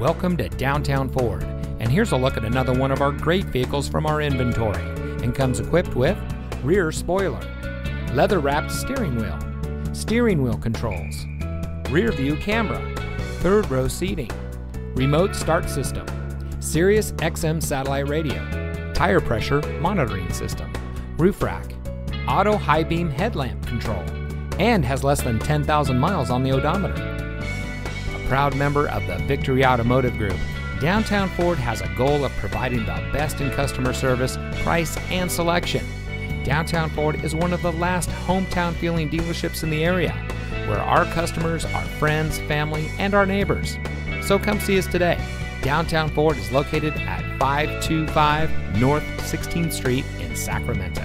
Welcome to Downtown Ford, and here's a look at another one of our great vehicles from our inventory and comes equipped with rear spoiler, leather wrapped steering wheel, steering wheel controls, rear view camera, third row seating, remote start system, Sirius XM satellite radio, tire pressure monitoring system, roof rack, auto high beam headlamp control, and has less than 10,000 miles on the odometer. Proud member of the Victory Automotive Group, Downtown Ford has a goal of providing the best in customer service, price, and selection. Downtown Ford is one of the last hometown feeling dealerships in the area, where our customers are friends, family, and our neighbors. So come see us today. Downtown Ford is located at 525 North 16th Street in Sacramento.